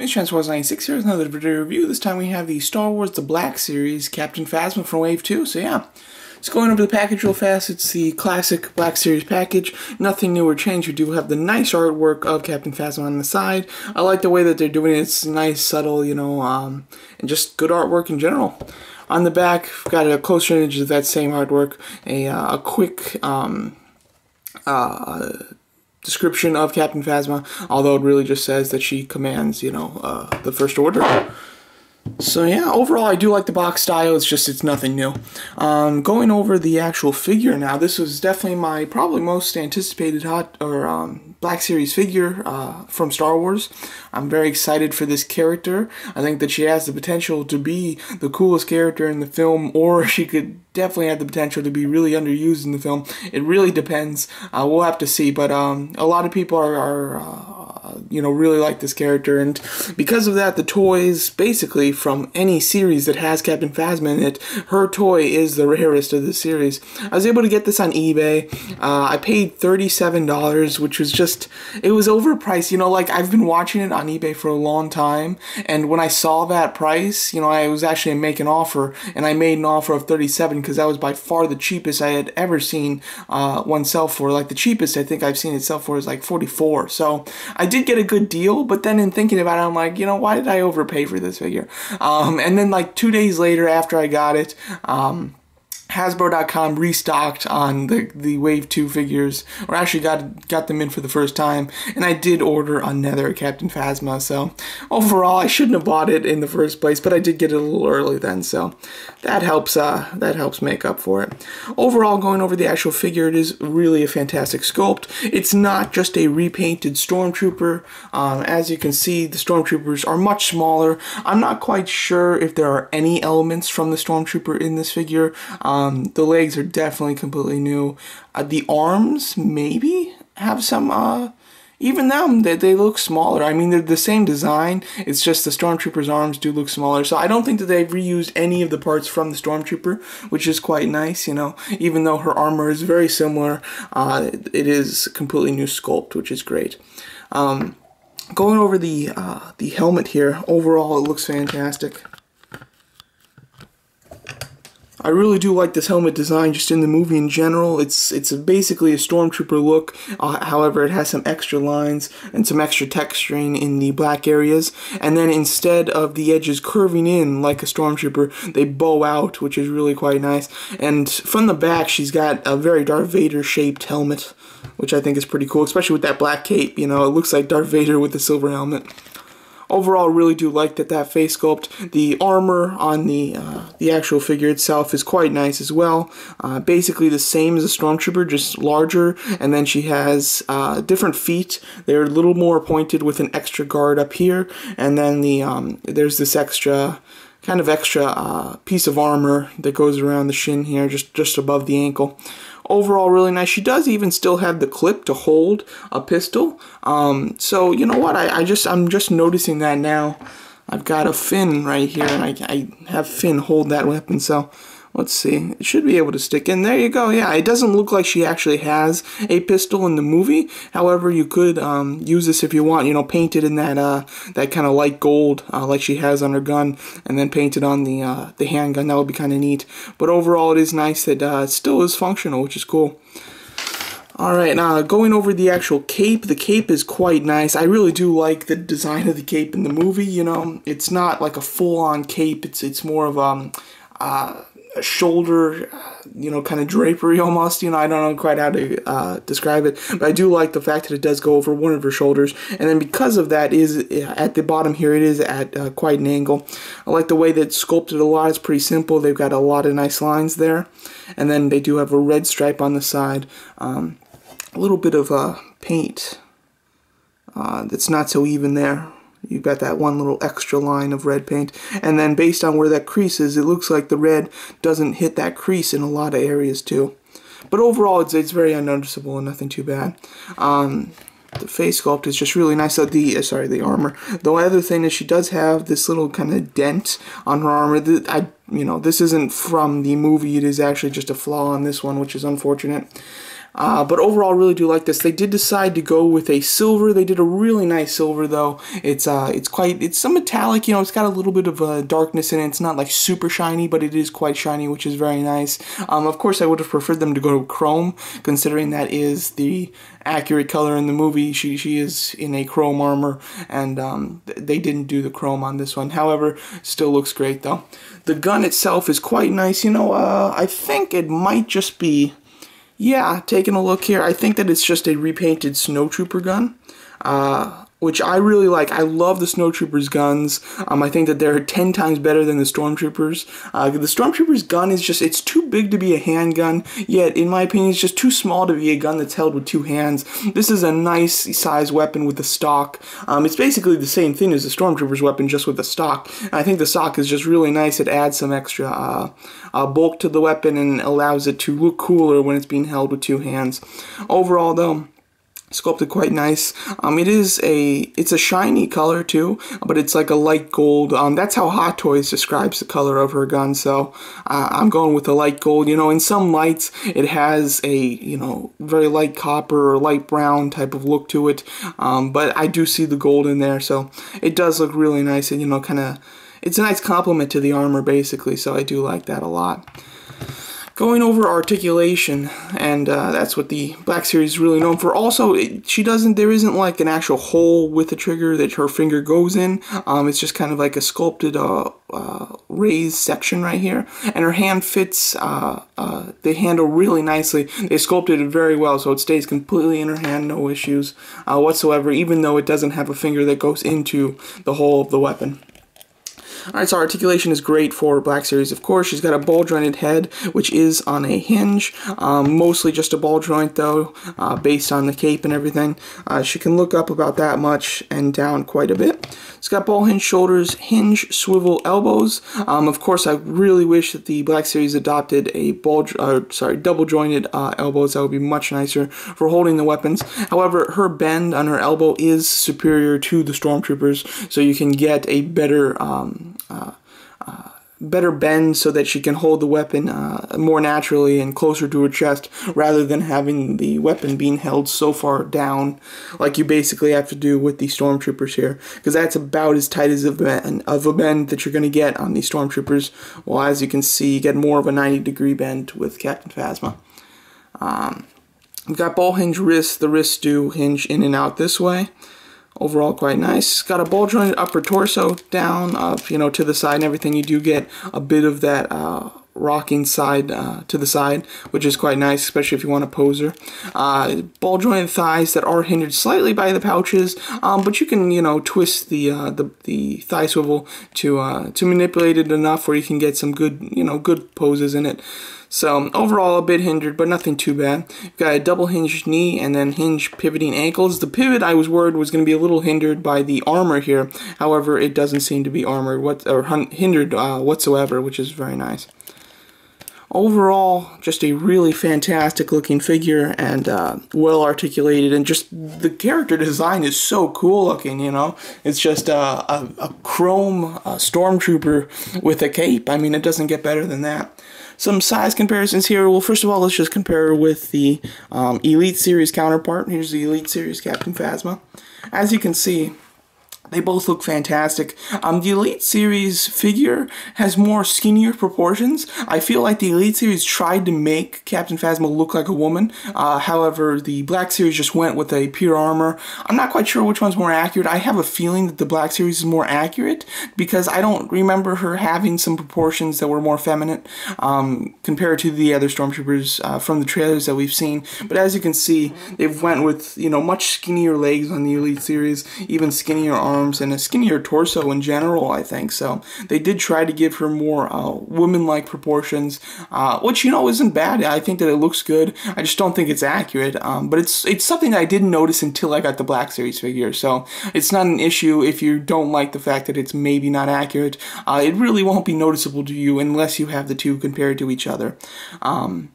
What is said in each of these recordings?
Miss Transformers 96 here with another video review. This time we have the Star Wars The Black Series Captain Phasma from Wave 2. So yeah, just going over the package real fast. It's the classic Black Series package. Nothing new or changed. We do have the nice artwork of Captain Phasma on the side. I like the way that they're doing it. It's nice, subtle, you know, um, and just good artwork in general. On the back, we've got a closer image of that same artwork. A, uh, a quick... Um, uh, description of Captain Phasma, although it really just says that she commands, you know, uh, the First Order. So yeah, overall I do like the box style, it's just it's nothing new. Um, going over the actual figure now, this was definitely my probably most anticipated hot or um, Black Series figure uh, from Star Wars. I'm very excited for this character. I think that she has the potential to be the coolest character in the film, or she could definitely have the potential to be really underused in the film. It really depends. Uh, we'll have to see, but um, a lot of people are, are uh, you know, really like this character, and because of that, the toys, basically from any series that has Captain Phasma in it, her toy is the rarest of the series. I was able to get this on eBay. Uh, I paid $37, which was just, it was overpriced. You know, like, I've been watching it on eBay for a long time, and when I saw that price, you know, I was actually making an offer, and I made an offer of 37 because that was by far the cheapest I had ever seen uh, one sell for. Like, the cheapest I think I've seen it sell for is like 44 So, I did get a good deal, but then in thinking about it, I'm like, you know, why did I overpay for this figure? Um, and then like two days later after I got it, um, Hasbro.com restocked on the, the Wave 2 figures, or actually got got them in for the first time, and I did order another Captain Phasma, so overall I shouldn't have bought it in the first place, but I did get it a little early then, so that helps uh, that helps make up for it. Overall, going over the actual figure, it is really a fantastic sculpt. It's not just a repainted Stormtrooper. Um, as you can see, the Stormtroopers are much smaller. I'm not quite sure if there are any elements from the Stormtrooper in this figure. Um, um, the legs are definitely completely new. Uh, the arms maybe have some, uh, even them, they, they look smaller. I mean, they're the same design. It's just the Stormtrooper's arms do look smaller. So I don't think that they've reused any of the parts from the Stormtrooper, which is quite nice, you know. Even though her armor is very similar, uh, it is completely new sculpt, which is great. Um, going over the, uh, the helmet here, overall it looks fantastic. I really do like this helmet design just in the movie in general. It's it's basically a stormtrooper look. Uh, however, it has some extra lines and some extra texturing in the black areas. And then instead of the edges curving in like a stormtrooper, they bow out, which is really quite nice. And from the back, she's got a very Darth Vader shaped helmet, which I think is pretty cool, especially with that black cape. You know, it looks like Darth Vader with the silver helmet overall really do like that that face sculpt. The armor on the uh, the actual figure itself is quite nice as well. Uh, basically the same as a Stormtrooper, just larger, and then she has uh, different feet. They're a little more pointed with an extra guard up here, and then the um, there's this extra kind of extra uh, piece of armor that goes around the shin here, just just above the ankle overall really nice. She does even still have the clip to hold a pistol. Um, so you know what? I, I just I'm just noticing that now. I've got a Finn right here, and I, I have Finn hold that weapon. So Let's see. It should be able to stick in. There you go. Yeah, it doesn't look like she actually has a pistol in the movie. However, you could um, use this if you want. You know, paint it in that uh, that kind of light gold uh, like she has on her gun, and then paint it on the uh, the handgun. That would be kind of neat. But overall, it is nice that uh, it still is functional, which is cool. Alright, now going over the actual cape, the cape is quite nice. I really do like the design of the cape in the movie, you know. It's not like a full-on cape, it's it's more of um uh shoulder, you know, kind of drapery almost. You know, I don't know quite how to uh, describe it, but I do like the fact that it does go over one of her shoulders, and then because of that, is at the bottom here, it is at uh, quite an angle. I like the way that sculpted a lot. It's pretty simple. They've got a lot of nice lines there, and then they do have a red stripe on the side. Um, a little bit of uh, paint uh, that's not so even there You've got that one little extra line of red paint. And then based on where that crease is, it looks like the red doesn't hit that crease in a lot of areas too. But overall, it's, it's very unnoticeable and nothing too bad. Um, the face sculpt is just really nice. The uh, sorry, the armor. The other thing is she does have this little kind of dent on her armor. That I, you know, this isn't from the movie. It is actually just a flaw on this one, which is unfortunate. Uh, but overall, really do like this. They did decide to go with a silver. They did a really nice silver, though. It's uh, it's quite, it's some metallic. You know, it's got a little bit of uh, darkness in it. It's not like super shiny, but it is quite shiny, which is very nice. Um, of course, I would have preferred them to go to chrome, considering that is the accurate color in the movie. She she is in a chrome armor, and um, they didn't do the chrome on this one. However, still looks great though. The gun itself is quite nice. You know, uh, I think it might just be yeah, taking a look here, I think that it's just a repainted Snowtrooper gun. Uh, which I really like. I love the Snowtroopers guns. Um, I think that they're 10 times better than the Stormtroopers. Uh, the Stormtroopers gun is just, it's too big to be a handgun, yet in my opinion it's just too small to be a gun that's held with two hands. This is a nice size weapon with the stock. Um, it's basically the same thing as the Stormtroopers weapon, just with the stock. And I think the stock is just really nice. It adds some extra uh, uh, bulk to the weapon and allows it to look cooler when it's being held with two hands. Overall though, sculpted quite nice. Um, it is a it's a shiny color too, but it's like a light gold. Um, that's how Hot Toys describes the color of her gun. So uh, I'm going with the light gold. You know, in some lights it has a you know very light copper or light brown type of look to it, um, but I do see the gold in there, so it does look really nice and you know kind of it's a nice complement to the armor basically. So I do like that a lot. Going over articulation, and uh, that's what the Black Series is really known for. Also, it, she doesn't, there isn't like an actual hole with the trigger that her finger goes in. Um, it's just kind of like a sculpted uh, uh, raised section right here. And her hand fits uh, uh, the handle really nicely. They sculpted it very well, so it stays completely in her hand, no issues uh, whatsoever, even though it doesn't have a finger that goes into the hole of the weapon. Alright, so articulation is great for Black Series, of course. She's got a ball jointed head, which is on a hinge. Um, mostly just a ball joint, though, uh, based on the cape and everything. Uh, she can look up about that much and down quite a bit. It's got ball hinge shoulders, hinge swivel elbows. Um, of course, I really wish that the Black Series adopted a ball, uh, sorry, double jointed uh, elbows. That would be much nicer for holding the weapons. However, her bend on her elbow is superior to the Stormtroopers, so you can get a better um, uh, better bend so that she can hold the weapon uh, more naturally and closer to her chest rather than having the weapon being held so far down like you basically have to do with the stormtroopers here. Because that's about as tight as a bend, of a bend that you're going to get on the stormtroopers. Well as you can see you get more of a 90 degree bend with Captain Phasma. Um, we've got ball hinge wrists. The wrists do hinge in and out this way overall quite nice. Got a ball jointed upper torso down, up, you know, to the side and everything. You do get a bit of that uh, rocking side uh, to the side, which is quite nice, especially if you want a poser. Uh, ball jointed thighs that are hindered slightly by the pouches, um, but you can, you know, twist the uh, the, the thigh swivel to uh, to manipulate it enough where you can get some good, you know, good poses in it. So overall a bit hindered, but nothing too bad. You've got a double hinged knee and then hinge pivoting ankles. The pivot I was worried was going to be a little hindered by the armor here. However, it doesn't seem to be armored what or hindered uh, whatsoever, which is very nice overall just a really fantastic looking figure and uh, well articulated and just the character design is so cool looking you know it's just uh, a, a chrome uh, stormtrooper with a cape i mean it doesn't get better than that some size comparisons here. Well, first of all, let's just compare with the um, Elite Series counterpart. Here's the Elite Series Captain Phasma. As you can see, they both look fantastic. Um, the Elite Series figure has more skinnier proportions. I feel like the Elite Series tried to make Captain Phasma look like a woman. Uh, however, the Black Series just went with a pure armor. I'm not quite sure which one's more accurate. I have a feeling that the Black Series is more accurate because I don't remember her having some proportions that were more feminine um, compared to the other Stormtroopers uh, from the trailers that we've seen. But as you can see, they've went with you know much skinnier legs on the Elite Series, even skinnier arms arms and a skinnier torso in general, I think. So they did try to give her more uh, woman-like proportions, uh, which, you know, isn't bad. I think that it looks good. I just don't think it's accurate. Um, but it's it's something I didn't notice until I got the Black Series figure. So it's not an issue if you don't like the fact that it's maybe not accurate. Uh, it really won't be noticeable to you unless you have the two compared to each other. Um,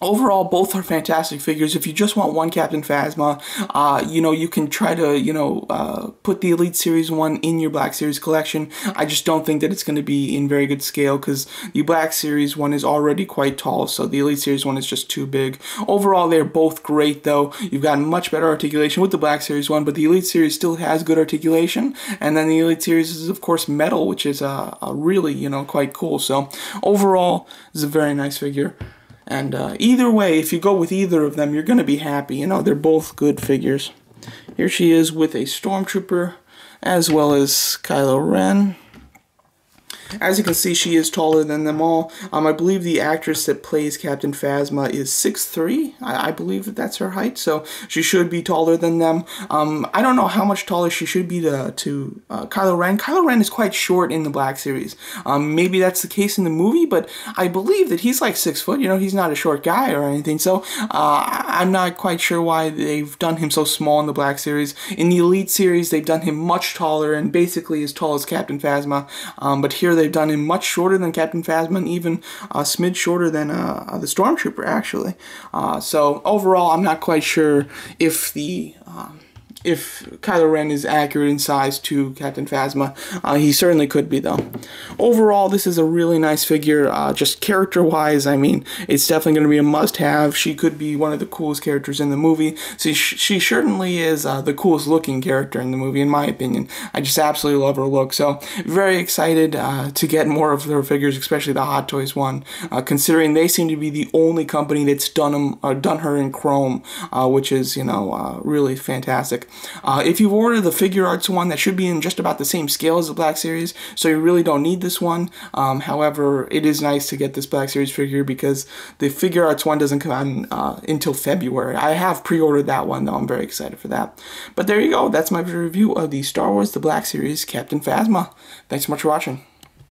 overall both are fantastic figures. If you just want one captain phasma uh, you know you can try to you know uh, put the elite series one in your black series collection. I just don't think that it's going to be in very good scale because the black series one is already quite tall so the elite series one is just too big. Overall they're both great though. You've got much better articulation with the black series one but the elite series still has good articulation. And then the elite series is of course metal which is uh, really you know quite cool. So overall is a very nice figure and uh, either way, if you go with either of them, you're going to be happy. You know, they're both good figures. Here she is with a Stormtrooper as well as Kylo Ren. As you can see, she is taller than them all. Um, I believe the actress that plays Captain Phasma is 6'3". I, I believe that that's her height, so she should be taller than them. Um, I don't know how much taller she should be to, to uh, Kylo Ren. Kylo Ren is quite short in the Black Series. Um, maybe that's the case in the movie, but I believe that he's like 6 foot. You know, he's not a short guy or anything, so uh, I'm not quite sure why they've done him so small in the Black Series. In the Elite Series, they've done him much taller and basically as tall as Captain Phasma, um, but here they've done him much shorter than Captain Phasma and even a smidge shorter than uh, the Stormtrooper, actually. Uh, so overall, I'm not quite sure if the um, if Kylo Ren is accurate in size to Captain Phasma. Uh, he certainly could be, though. Overall, this is a really nice figure. Uh, just character-wise, I mean, it's definitely going to be a must-have. She could be one of the coolest characters in the movie. She, she certainly is uh, the coolest-looking character in the movie, in my opinion. I just absolutely love her look. So very excited uh, to get more of her figures, especially the Hot Toys one, uh, considering they seem to be the only company that's done them, uh, done her in chrome, which is, you know, really fantastic. Uh, if you've ordered the Figuarts one, that should be in just about the same scale as the Black Series, so you really don't need this one. Um, however, it is nice to get this Black Series figure because the Figuarts one doesn't come out uh, until February. I have pre-ordered that one, though. I'm very excited for that. But there you go. That's my review of the Star Wars The Black Series Captain Phasma. Thanks so much for watching.